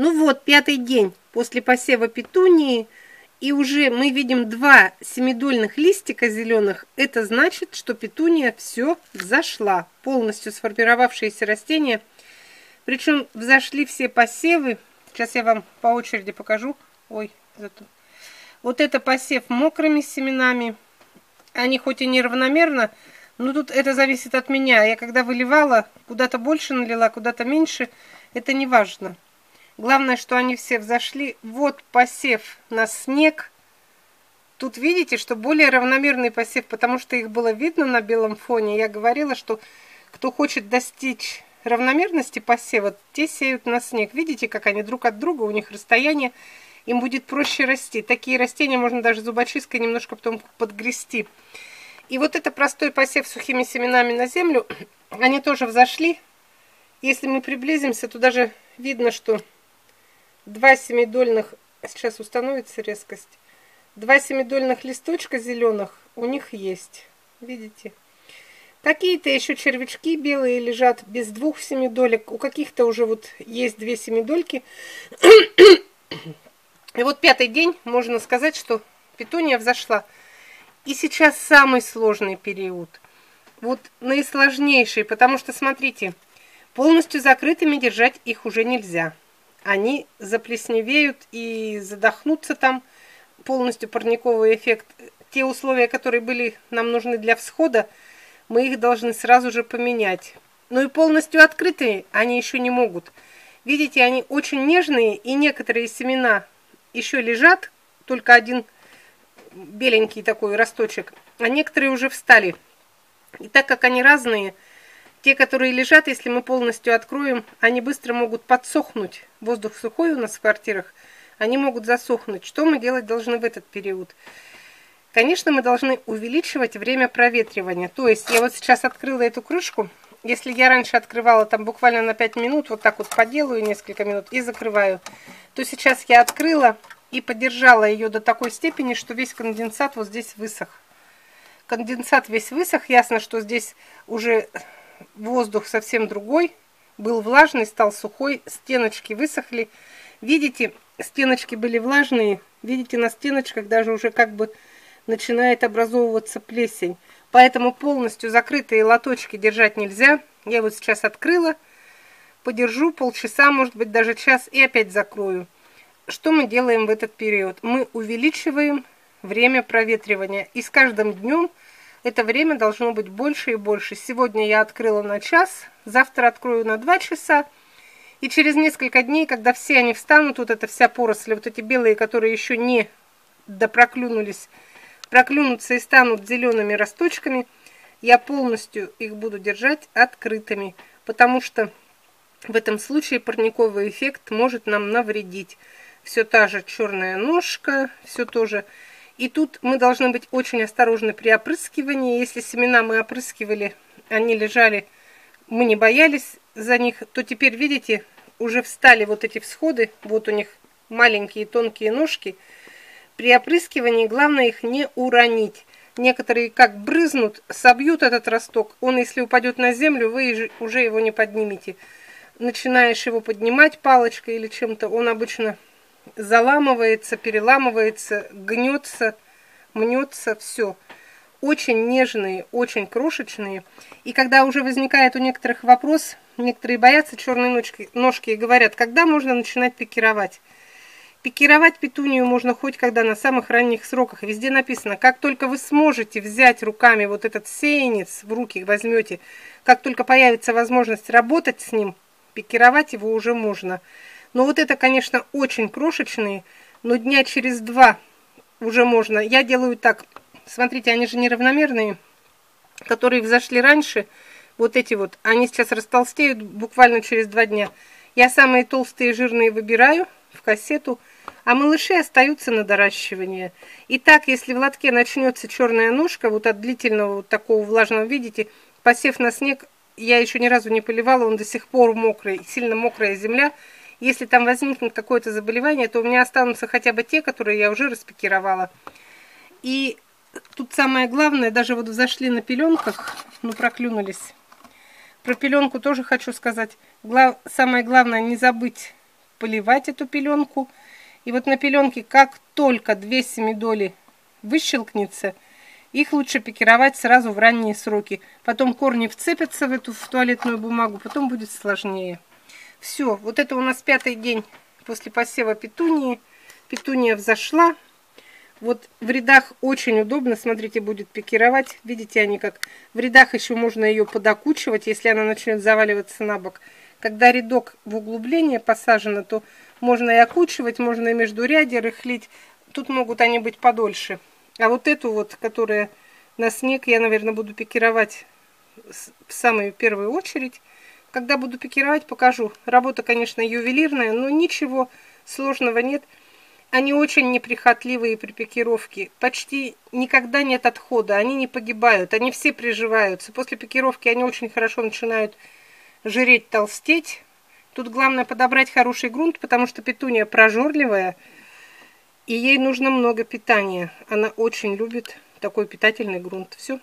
Ну вот, пятый день после посева петунии, и уже мы видим два семидольных листика зеленых. Это значит, что петуния все взошла. Полностью сформировавшиеся растения. Причем взошли все посевы. Сейчас я вам по очереди покажу. Ой, зато. Вот это посев мокрыми семенами. Они хоть и неравномерно, но тут это зависит от меня. Я когда выливала, куда-то больше налила, куда-то меньше. Это не важно. Главное, что они все взошли. Вот посев на снег. Тут видите, что более равномерный посев, потому что их было видно на белом фоне. Я говорила, что кто хочет достичь равномерности посева, те сеют на снег. Видите, как они друг от друга, у них расстояние, им будет проще расти. Такие растения можно даже зубочисткой немножко потом подгрести. И вот это простой посев сухими семенами на землю, они тоже взошли. Если мы приблизимся, то даже видно, что два семидольных, сейчас установится резкость, два семидольных листочка зеленых у них есть. Видите? Какие-то еще червячки белые лежат без двух семидолек. У каких-то уже вот есть две семидольки. И вот пятый день можно сказать, что петуния взошла. И сейчас самый сложный период. Вот наисложнейший, потому что, смотрите, полностью закрытыми держать их уже нельзя они заплесневеют и задохнутся там, полностью парниковый эффект. Те условия, которые были нам нужны для всхода, мы их должны сразу же поменять. Но и полностью открытые они еще не могут. Видите, они очень нежные, и некоторые семена еще лежат, только один беленький такой росточек, а некоторые уже встали. И так как они разные, те, которые лежат, если мы полностью откроем, они быстро могут подсохнуть. Воздух сухой у нас в квартирах, они могут засохнуть. Что мы делать должны в этот период? Конечно, мы должны увеличивать время проветривания. То есть я вот сейчас открыла эту крышку. Если я раньше открывала там буквально на 5 минут, вот так вот поделаю несколько минут и закрываю, то сейчас я открыла и подержала ее до такой степени, что весь конденсат вот здесь высох. Конденсат весь высох, ясно, что здесь уже воздух совсем другой, был влажный, стал сухой, стеночки высохли. Видите, стеночки были влажные, видите, на стеночках даже уже как бы начинает образовываться плесень. Поэтому полностью закрытые лоточки держать нельзя. Я вот сейчас открыла, подержу полчаса, может быть даже час и опять закрою. Что мы делаем в этот период? Мы увеличиваем время проветривания. И с каждым днем это время должно быть больше и больше. Сегодня я открыла на час, завтра открою на два часа. И через несколько дней, когда все они встанут, вот эта вся поросль, вот эти белые, которые еще не допроклюнулись, проклюнутся и станут зелеными росточками, я полностью их буду держать открытыми, потому что в этом случае парниковый эффект может нам навредить. Все та же черная ножка, все тоже и тут мы должны быть очень осторожны при опрыскивании. Если семена мы опрыскивали, они лежали, мы не боялись за них, то теперь, видите, уже встали вот эти всходы, вот у них маленькие тонкие ножки. При опрыскивании главное их не уронить. Некоторые как брызнут, собьют этот росток. Он, если упадет на землю, вы уже его не поднимете. Начинаешь его поднимать палочкой или чем-то, он обычно заламывается, переламывается, гнется, мнется, все. Очень нежные, очень крошечные. И когда уже возникает у некоторых вопрос, некоторые боятся черной ножки, ножки и говорят, когда можно начинать пикировать. Пикировать петунию можно хоть когда на самых ранних сроках. Везде написано, как только вы сможете взять руками вот этот сеянец в руки, возьмете, как только появится возможность работать с ним, пикировать его уже можно. Но вот это, конечно, очень крошечные, но дня через два уже можно. Я делаю так, смотрите, они же неравномерные, которые взошли раньше, вот эти вот, они сейчас растолстеют буквально через два дня. Я самые толстые жирные выбираю в кассету, а малыши остаются на доращивание. И так, если в лотке начнется черная ножка, вот от длительного вот такого влажного, видите, посев на снег, я еще ни разу не поливала, он до сих пор мокрый, сильно мокрая земля, если там возникнет какое-то заболевание, то у меня останутся хотя бы те, которые я уже распекировала. И тут самое главное, даже вот зашли на пеленках, ну проклюнулись. Про пеленку тоже хочу сказать. Глав... Самое главное не забыть поливать эту пеленку. И вот на пеленке, как только две семидоли выщелкнется, их лучше пикировать сразу в ранние сроки. Потом корни вцепятся в эту в туалетную бумагу, потом будет сложнее. Все, вот это у нас пятый день после посева петунии. Петуния взошла. Вот в рядах очень удобно, смотрите, будет пикировать. Видите, они как в рядах еще можно ее подокучивать, если она начнет заваливаться на бок. Когда рядок в углубление посажено, то можно и окучивать, можно и между ряде рыхлить. Тут могут они быть подольше. А вот эту вот, которая на снег, я, наверное, буду пикировать в самую первую очередь. Когда буду пикировать, покажу. Работа, конечно, ювелирная, но ничего сложного нет. Они очень неприхотливые при пикировке. Почти никогда нет отхода. Они не погибают. Они все приживаются. После пикировки они очень хорошо начинают жиреть, толстеть. Тут главное подобрать хороший грунт, потому что петуния прожорливая. И ей нужно много питания. Она очень любит такой питательный грунт. Все.